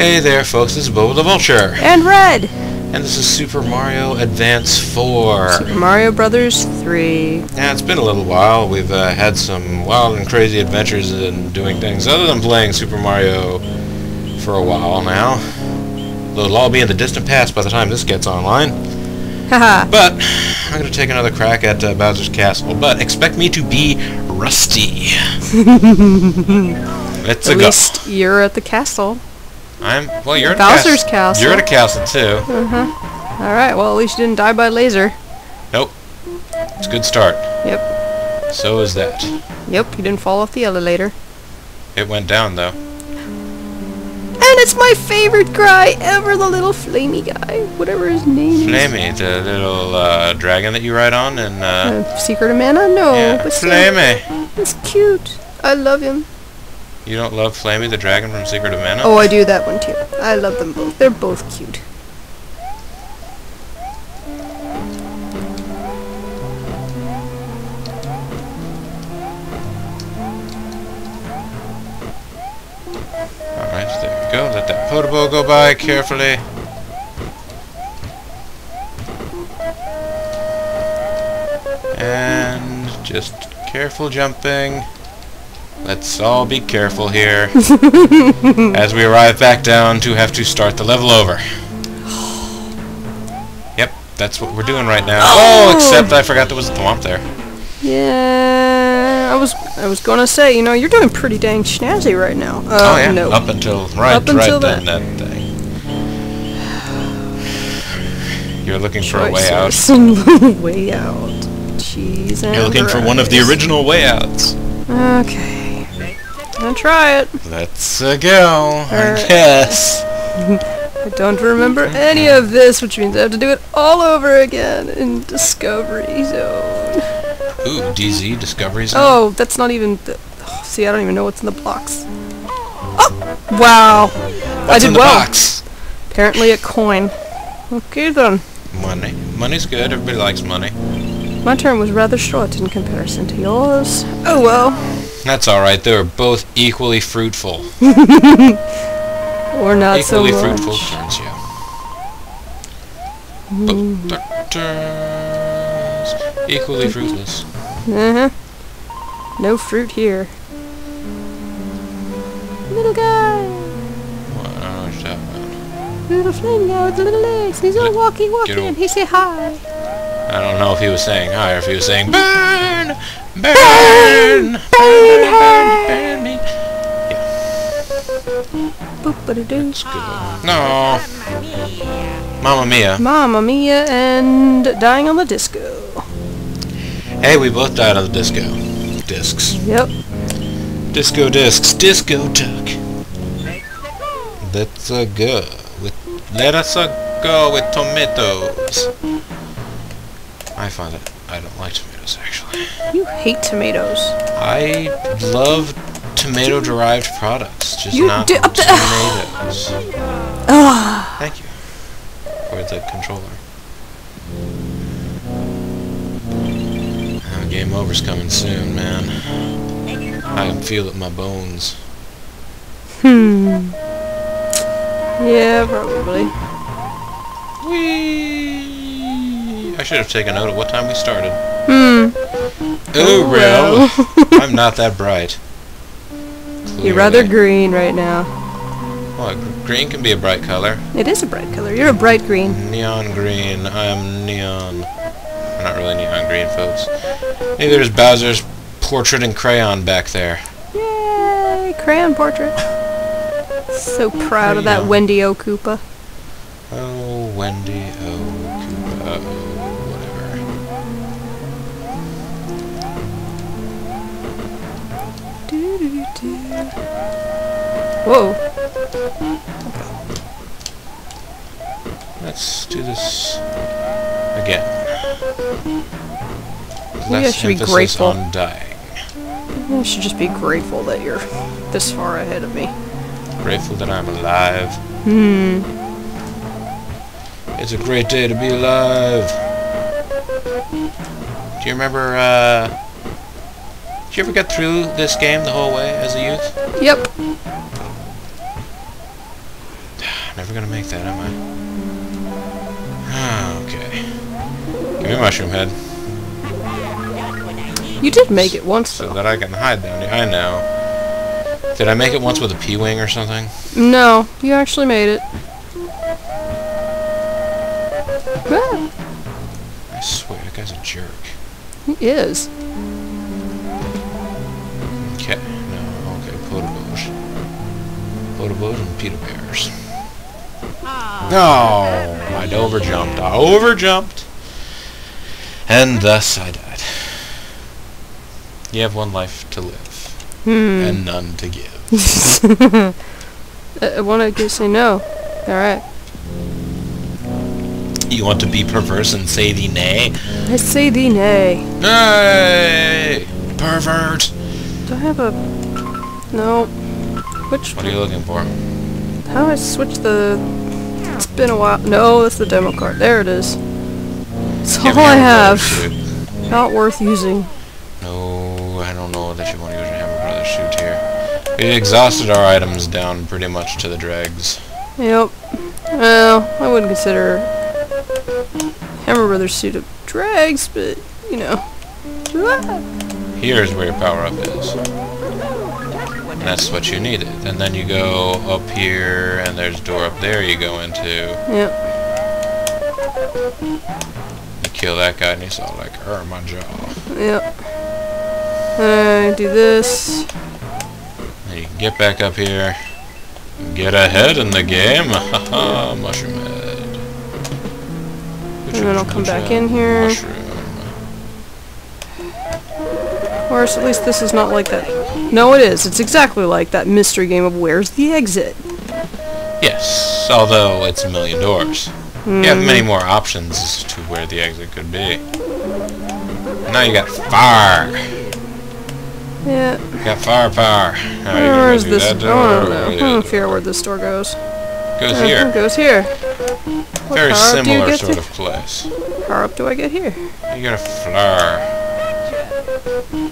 Hey there, folks. This is Bobo the Vulture, And red! and this is Super Mario Advance 4. Super Mario Brothers 3. Yeah, it's been a little while. We've uh, had some wild and crazy adventures and doing things other than playing Super Mario for a while now. Though it'll all be in the distant past by the time this gets online. Haha. But I'm going to take another crack at uh, Bowser's Castle. But expect me to be rusty. Let's At go. least you're at the castle. I'm well. You're at Bowser's a cas- castle. You're at a castle too. Uh-huh. Alright, well at least you didn't die by laser. Nope. It's a good start. Yep. So is that. Yep, you didn't fall off the elevator. It went down though. And it's my favorite guy ever, the little flamey guy. Whatever his name is. Flamey, the little uh, dragon that you ride on, and uh, Uh, Secret of Mana? No, yeah, but Flamey. it's cute. I love him. You don't love Flamey, the dragon from Secret of Mana? Oh, I do that one too. I love them both. They're both cute. Alright, there we go. Let that Podoboo go by carefully. And just careful jumping. Let's all be careful here. as we arrive back down to have to start the level over. Yep, that's what we're doing right now. Oh, except I forgot there was a thwomp there. Yeah, I was I was gonna say, you know, you're doing pretty dang snazzy right now. Uh, oh yeah, no. up until right, Up until right then that thing. You're looking for a way out. Way out. And You're looking for one of the original way outs. Okay. Gonna try it. Let's uh, go, I guess. I don't remember any of this, which means I have to do it all over again in Discovery Zone. Ooh, DZ Discovery Zone. Oh, that's not even. Oh, see, I don't even know what's in the box. Oh, wow. What's I did in the well. box? Apparently a coin. Okay then. Money. Money's good. Everybody likes money. My turn was rather short in comparison to yours. Oh well. That's all right. They were both equally fruitful. Or not so equally much. fruitful turns, yeah. Both turns. Equally fruitless. Uh-huh. No fruit here. Little guy. What? I don't know what you're talking about. Little flame guy with the little legs. And he's all walking, walking, and he say hi. I don't know if he was saying hi or if he was saying burn, burn, burn, burn, burn, burn me. Boop-a-da-doo. Good. No. Mamma Mia. Mamma Mia and dying on the disco. Hey, we both died on the disco. Discs. Yep. Disco discs. Disco duck. Let's uh, go with. Let us uh, go with tomatoes. I find it. I don't like tomatoes actually. You hate tomatoes. I love tomato-derived products, just You not the- tomatoes. Thank you for the controller. Uh, game over's coming soon, man. I can feel it in my bones. Hmm. Yeah, probably. Whee! I should have taken note of what time we started. Hmm. Oh, well. well. I'm not that bright. You're rather green right now. What? Green can be a bright color. It is a bright color. You're a bright green. Neon green. I'm neon. I'm not really neon green, folks. Neither is Bowser's portrait in crayon back there. Yay! Crayon portrait. So proud of that. Wendy O. Koopa. Oh, Wendy. Oh, Whoa. Let's do this again. Maybe I should be grateful. on dying. I should just be grateful that you're this far ahead of me. Grateful that I'm alive. Hmm. It's a great day to be alive. Do you remember, uh... Did you ever get through this game the whole way as a youth? Yep. Never gonna make that, am I? Ah, okay. Give me a mushroom head. You did make it once, So though. that I can hide down here. I know. Did I make it once with a P-Wing or something? No, you actually made it. Ah, I swear, that guy's a jerk. he is. Podoboos and Peter Bears. No, I'd overjumped. I overjumped. And thus I died. You have one life to live, Hmm. and none to give. I, I want to say no. Alright. You want to be perverse and say the nay? I say thee nay. Nay! Pervert! Do I have a... No. Which... What are you looking for? How do I switch the... It's been a while. No, that's the demo card. There it is. It's all I have. Not worth using. No, I don't know that you want to use your Hammer Brothers suit here. We exhausted our items down pretty much to the dregs. Yep. Well, I wouldn't consider Hammer Brothers suit of drags, but, you know. Here's where your power-up is. And that's what you needed. And then you go up here, and there's a door up there you go into. Yep. You kill that guy, and he's all like, er, my jaw. Yep. I do this. And you can get back up here. Get ahead in the game. Haha, mushroom head. And then I'll come back in here. Mushroom. Or at least this is not like that. No, it is. It's exactly like that mystery game of where's the exit. Yes, although it's a million doors. You Mm-hmm. have many more options as to where the exit could be. Now you got fire. Yeah. You got firepower. Now you Where is this? I door. don't know. I don't figure where this door goes. Goes Uh, here. Goes here. What Very power up do you similar sort to? of place. Power up do I get here? You got a flower.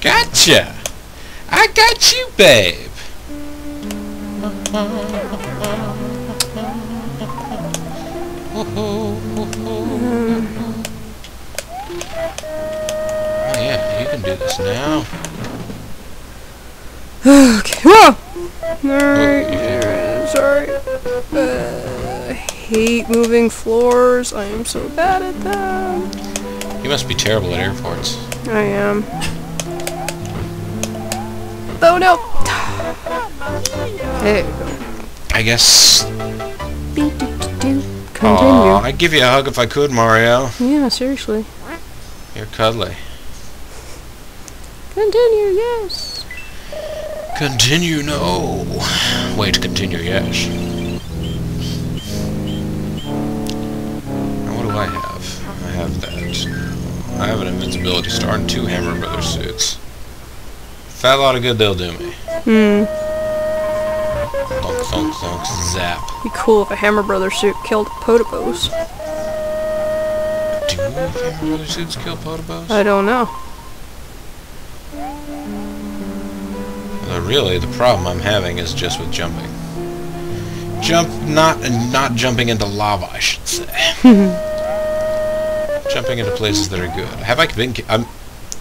Gotcha! I got you, babe! Oh yeah, you can do this now. Okay. Whoa! Oh, Alright. you can- alright, Sorry. Uh, I hate moving floors. I am so bad at them. You must be terrible at airports. I am. Oh no! There you go. I guess. Continue. Aw, I'd give you a hug if I could, Mario. Yeah, seriously. You're cuddly. Continue, yes. Continue, no. Wait, continue, yes. Now, what do I have? I have that. I have an invincibility star and two Hammer Brothers suits. Fat lot of good they'll do me. Hmm. Thunk, thunk, thunk, zap. Be cool if a Hammer Brother suit killed Podoboos. Do Hammer Brothers suits kill Podoboos? I don't know. Really, the problem I'm having is just with jumping. Jump, not and not jumping into lava, I should say. jumping into places that are good. Have I been? I'm.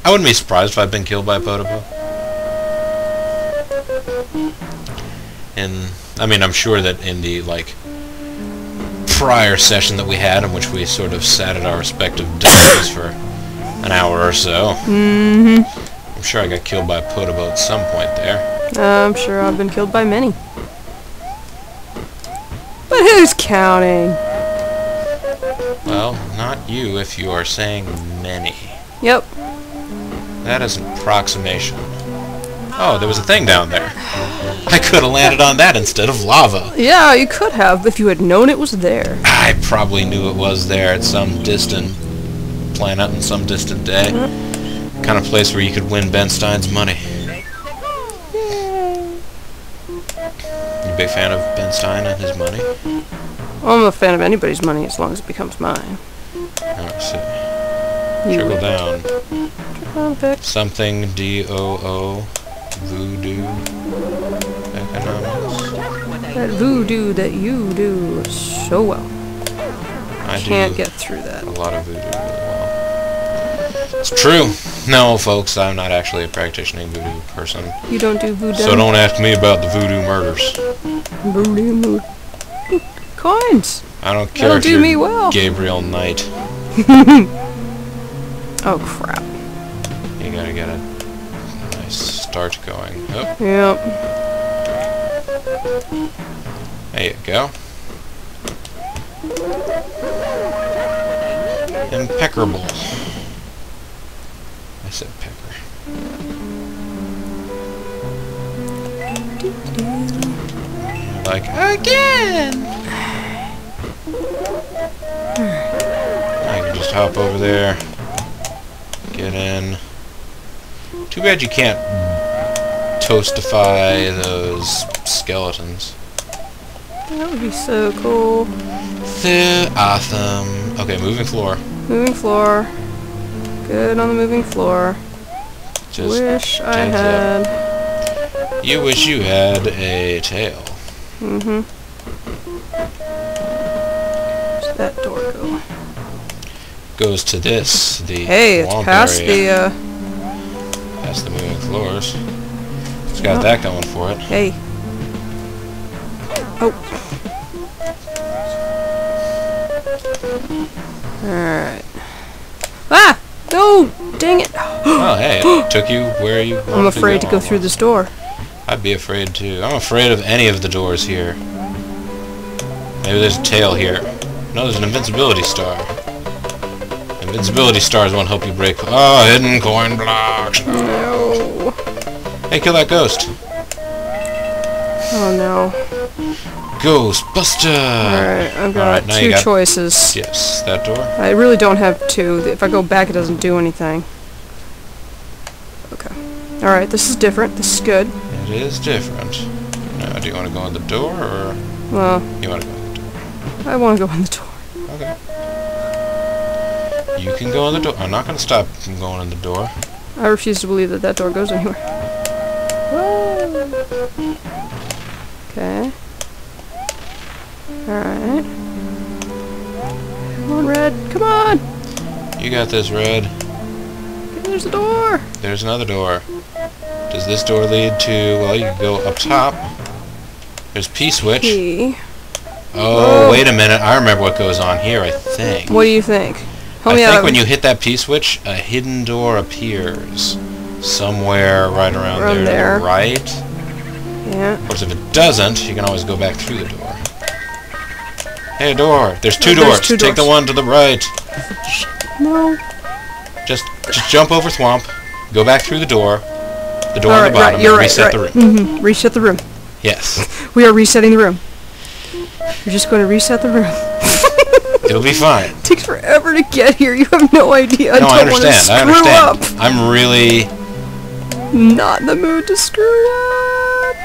I wouldn't be surprised if I've been killed by a Podoboo. And I mean, I'm sure that in the like prior session that we had, in which we sort of sat at our respective desks for an hour or so, Mm-hmm. I'm sure I got killed by a Podoboo at some point there. I'm sure I've been killed by many. But who's counting? Well, not you if you are saying many. Yep. That is an approximation. Oh, there was a thing down there. I could have landed on that instead of lava. Yeah, you could have if you had known it was there. I probably knew it was there at some distant planet in some distant day. Mm-hmm. Kind of place where you could win Ben Stein's money. You a big fan of Ben Stein and his money? Well, I'm a fan of anybody's money as long as it becomes mine. Oh, see. Trickle down. Something D-O-O. Voodoo. Economics. That voodoo that you do so well. I Can't get through that. a lot of voodoo really well. It's true. No, folks, I'm not actually a practicing voodoo person. You don't do voodoo. So don't ask me about the voodoo murders. Voodoo mood. Coins. I don't care That'll if do you're me well. Gabriel Knight. Oh crap. You gotta get a start going. Oh, Yep. there you go. Impeccable. I said pecker. Like, again! I can just hop over there. Get in. Too bad you can't toastify those skeletons. That would be so cool. So awesome. Okay, moving floor. Moving floor. Good on the moving floor. Just Wish I had. You wish you had a tail. Mm-hmm. Where's that door go? Goes to this, the Hey, it's past area. the, uh... Past the moving floors. It's got Yep. that going for it. Hey. Oh. Alright. Ah! No! Dang it! Oh, hey, it took you where you I'm afraid to go through this door. I'd be afraid too. I'm afraid of any of the doors here. Maybe there's a tail here. No, there's an invincibility star. Invincibility stars won't help you break. Oh, hidden coin blocks. No. Hey, kill that ghost. Oh no. Ghostbuster. Alright, I've got Alright, two got- choices. Yes, that door. I really don't have two. If I go back, it doesn't do anything. Okay. Alright, this is different. This is good. It is different. Now, do you want to go in the door, or Well, you want to go in the door? I want to go in the door. Okay. You can go in the door. I'm not going to stop you from going in the door. I refuse to believe that that door goes anywhere. Whoa. Okay. Alright. Come on, Red. Come on! You got this, Red. There's the door! There's another door. Does this door lead to... Well, you can go up top. There's P-switch. Key. Oh, Oh. wait a minute. I remember what goes on here, I think. What do you think? Help I think when you hit that P-switch, a hidden door appears. Somewhere right around, Around there, to there. the right. Yeah. Of course, if it doesn't, you can always go back through the door. Hey, a door. There's two Oh, there's doors. two Take the one to the right. No. Just, just jump over Thwomp. Go back through the door. The door on the bottom. right, you're and right, reset right. the room. Mm-hmm. Reset the room. Yes. We are resetting the room. We're just going to reset the room. It'll be fine. It takes forever to get here. You have no idea. No, I don't want to screw I understand. I'm really... Not in the mood to screw up.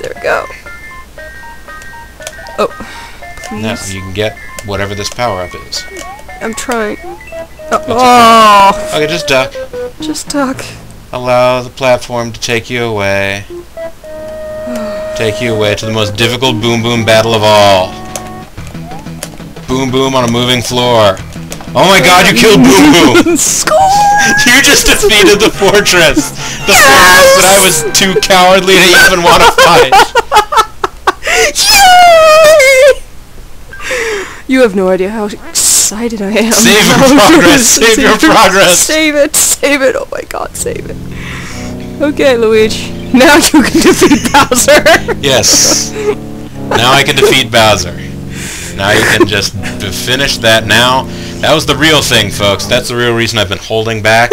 There we go. Oh, please. No, you can get whatever this power-up is. I'm trying. Oh, okay. oh, Okay, just duck. just duck. Allow the platform to take you away. Take you away to the most difficult Boom Boom battle of all. Boom Boom on a moving floor. Oh my god, you killed Boom Boom! Skull. You just defeated the fortress! The fortress that I was too cowardly to even want to fight! Yay! You have no idea how excited I am. Save your progress, save your progress. Save it, save it. Oh my god, save it. Okay, Luigi. Now you can defeat Bowser. Yes. Now I can defeat Bowser. Now you can just finish that now. That was the real thing, folks. That's the real reason I've been holding back.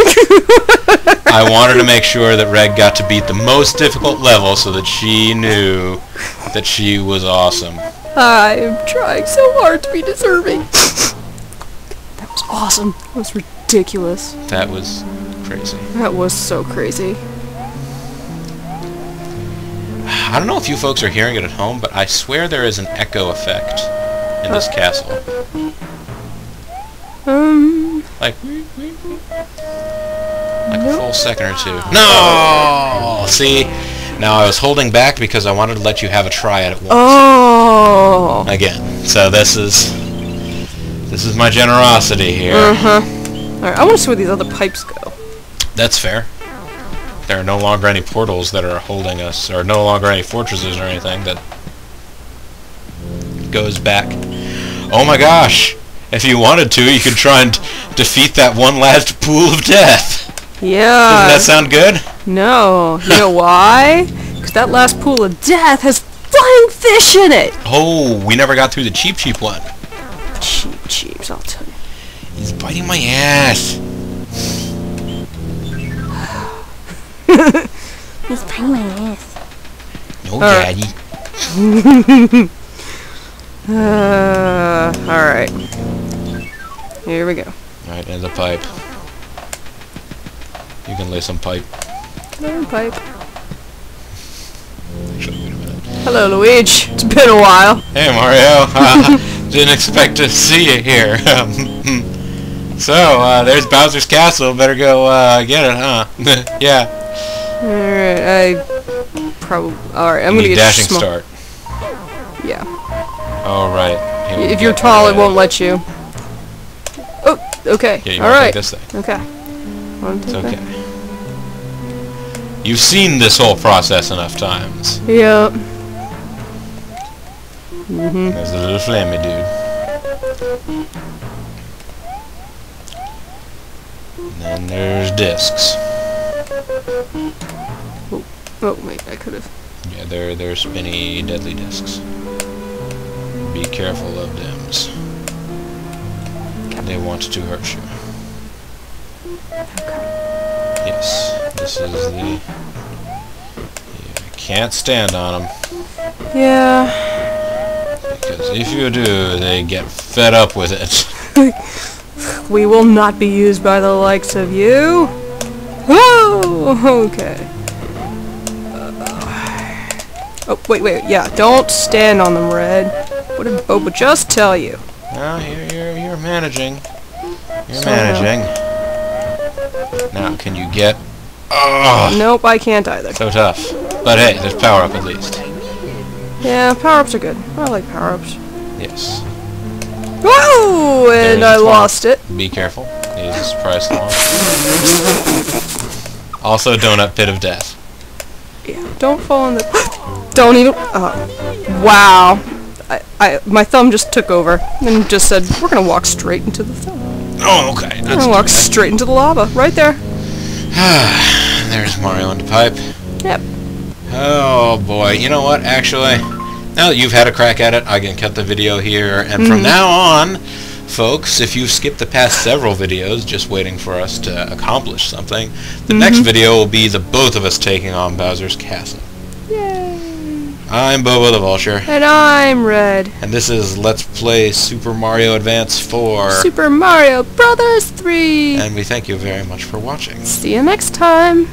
I wanted to make sure that Red got to beat the most difficult level so that she knew that she was awesome. I am trying so hard to be deserving. that was awesome. That was ridiculous. That was crazy. That was so crazy. I don't know if you folks are hearing it at home, but I swear there is an echo effect in this uh, castle. Um, Like, like a full second or two. No! See, Now I was holding back because I wanted to let you have a try at it once. Oh. Again. So this is this is my generosity here. Uh huh. Alright, I want to see where these other pipes go. That's fair. There are no longer any portals that are holding us, or no longer any fortresses or anything that goes back. Oh my gosh! If you wanted to, you could try and defeat that one last pool of death. Yeah. Doesn't that sound good? No. You know why? Because that last pool of death has flying fish in it. Oh, we never got through the Cheep Cheep one. Cheep Cheeps, I'll tell you. He's biting my ass. He's biting my ass. No, Alright. daddy. Uh, alright. Here we go. Alright, and the pipe. You can lay some pipe. Another pipe. Actually, wait a minute. Hello, Luigi. It's been a while. Hey, Mario. Uh, didn't expect to see you here. So, uh, there's Bowser's Castle. Better go uh, get it, huh? yeah. Alright, I probably. Alright, I'm You gonna get dashing start. Yeah. All right. If you're tall, it won't let you. Okay. Yeah, you Alright. take this thing. Okay. It's okay. that? You've seen this whole process enough times. Yep. Mm-hmm. There's a little flammy dude. And then there's discs. Oh, oh wait, I could have. Yeah, they're they're spinny, deadly discs. Be careful of dims. They want to hurt you. Yes, this is the. You can't stand on them Yeah. because if you do, they get fed up with it. We will not be used by the likes of you. Oh, okay. Uh, oh, wait, wait, yeah, don't stand on them, Red. What did Bobo just tell you? Now you're you're you're managing. You're So, managing. Now, can you get? Oh, Nope, I can't either. so tough. But hey, there's power up at least. Yeah, power-ups are good. I like power-ups. Yes. Whoa! And I lost it. Be careful. It is price long. also, donut pit of death. Yeah, don't fall in the... don't even... Uh, wow. I, my thumb just took over and just said, we're gonna walk straight into the thumb. Oh, okay. We're gonna walk straight into the lava, right there. There's Mario and the pipe. Yep. Oh boy, you know what? Actually, now that you've had a crack at it, I can cut the video here, and Mm-hmm. from now on, folks, if you've skipped the past several videos just waiting for us to accomplish something, the next Mm-hmm. video will be the both of us taking on Bowser's Castle. I'm Bobo the Vulture, And I'm Red. and this is Let's Play Super Mario Advance 4, Super Mario Brothers 3. and we thank you very much for watching. See you next time.